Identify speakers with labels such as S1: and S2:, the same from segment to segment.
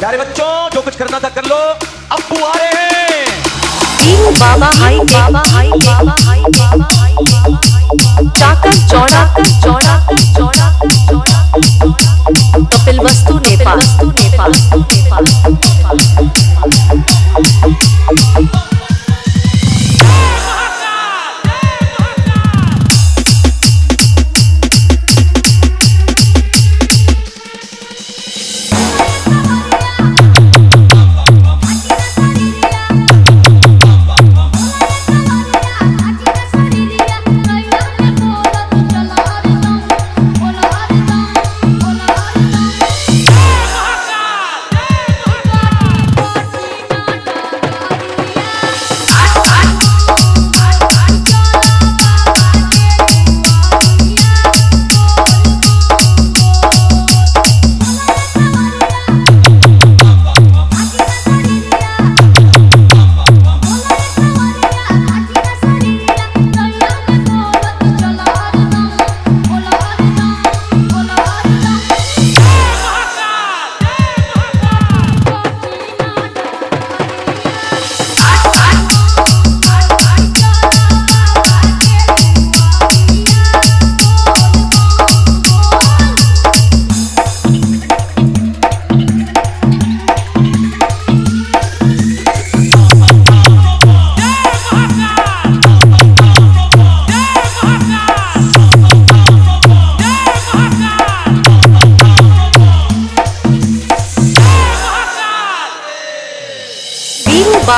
S1: प्यारे बच्चों जो कुछ करना था कर लो अब आ रहे हैं
S2: बाबा हाई बाबा हाई बाबा हाई बाबा हाई बाबा चौड़ा चौड़ा चौड़ा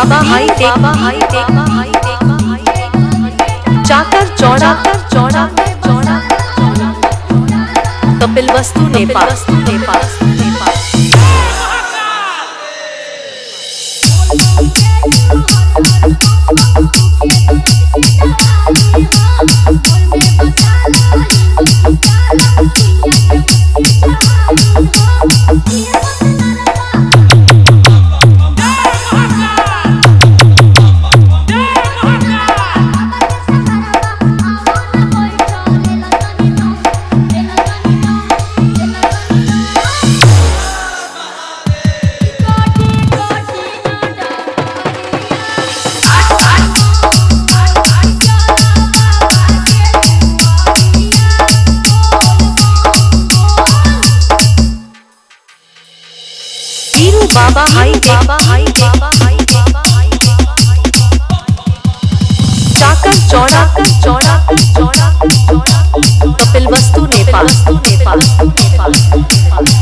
S2: बाबा हाई बाबा हाई हाई चाकर चौड़ा कर चौड़ा चौड़ा कपिल वस्तु नेपाल नेपाल। बाबा हाई बाबा हाई बाबा हाई बाबा हाई बाबा हाई चाकर चौड़ा कर चौड़ा कर चौड़ा कर चौड़ा कपिल वस्तु नेपाल नेपाल नेपाल। नेपाल।